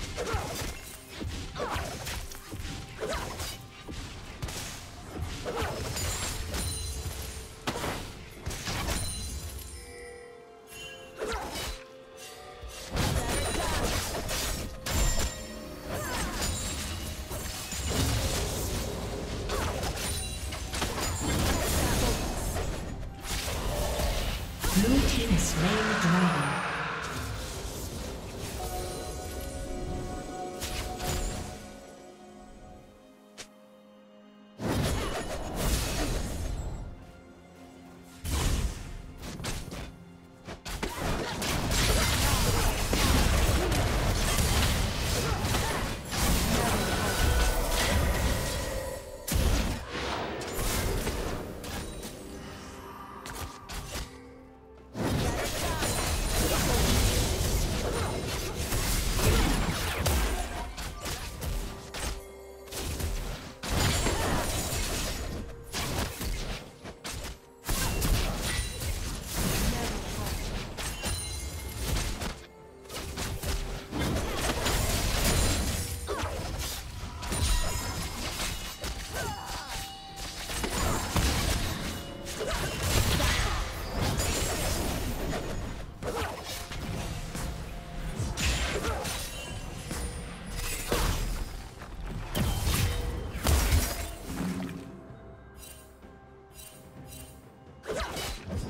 Come on. あっ!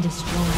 Destroyed.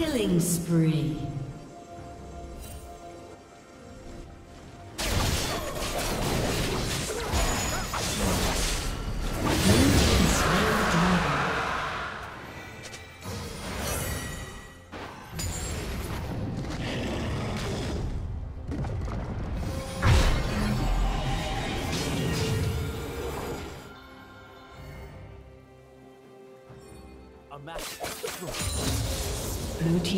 Killing spree.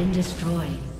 Been destroyed.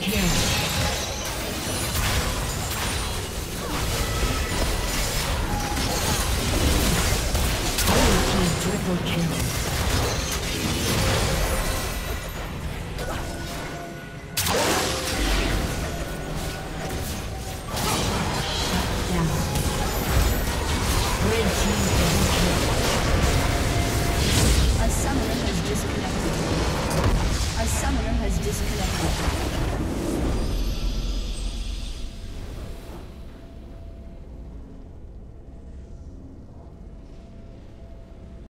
Kill.